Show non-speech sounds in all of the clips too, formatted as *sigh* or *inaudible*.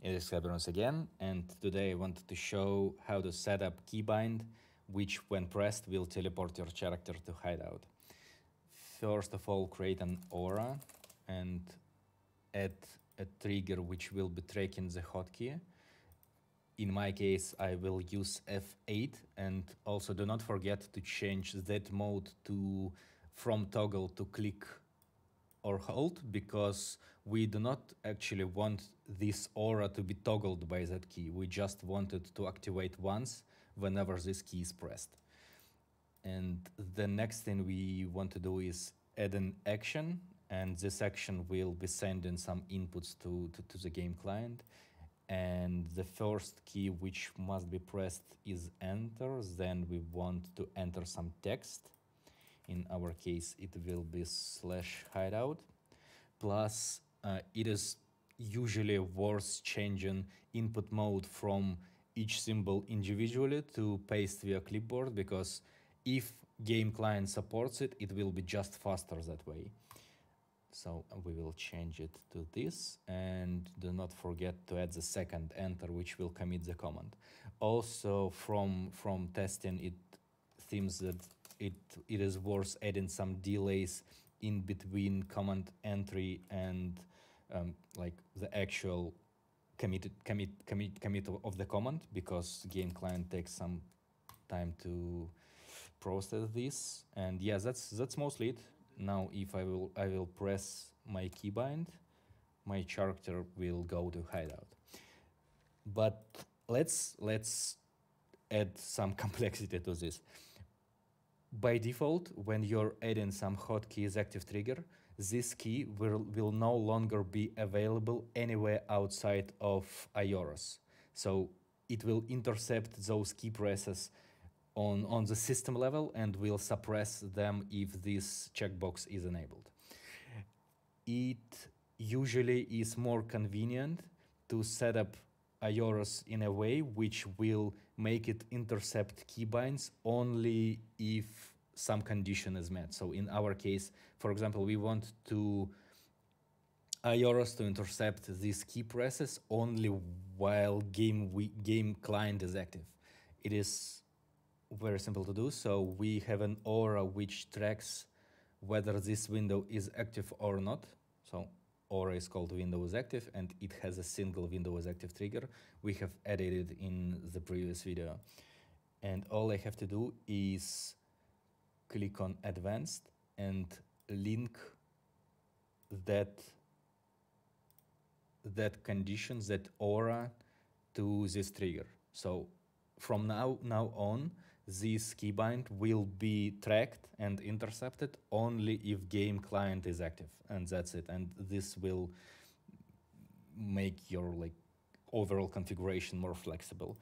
it is Skyberons again, and today I wanted to show how to set up keybind, which when pressed will teleport your character to hideout. First of all, create an aura and add a trigger which will be tracking the hotkey. In my case, I will use F8 and also do not forget to change that mode to from toggle to click or hold because we do not actually want this aura to be toggled by that key. We just want it to activate once whenever this key is pressed. And the next thing we want to do is add an action and this action will be sending some inputs to, to, to the game client. And the first key which must be pressed is enter. Then we want to enter some text in our case it will be slash hideout. Plus uh, it is usually worth changing input mode from each symbol individually to paste via clipboard because if game client supports it it will be just faster that way. So we will change it to this and do not forget to add the second enter which will commit the command. Also from from testing it seems that it it is worth adding some delays in between command entry and um, like the actual committed commit commit commit of the command because game client takes some time to process this. And yeah that's that's mostly it. Now if i will i will press my keybind my character will go to hideout. But let's let's add some *laughs* complexity to this by default, when you're adding some hotkeys active trigger, this key will, will no longer be available anywhere outside of EyeAuras. So it will intercept those key presses on, on the system level and will suppress them if this checkbox is enabled. It usually is more convenient to set up EyeAuras in a way which will make it intercept keybinds only if some condition is met. So in our case, for example, we want to EyeAuras to intercept these key presses only while game we, game client is active. It is very simple to do. So we have an aura which tracks whether this window is active or not. So Aura is called Windows Active and it has a single Windows Active trigger. We have added it in the previous video. And all I have to do is click on Advanced and link that that condition, that aura to this trigger. So from now, now on, this keybind will be tracked and intercepted only if game client is active and that's it. And this will make your like overall configuration more flexible.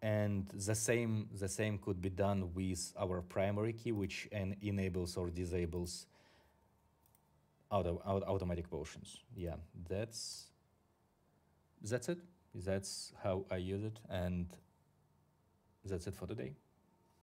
And the same the same could be done with our primary key which en enables or disables auto, auto automatic potions. Yeah that's that's it. That's how i use it and that's it for today.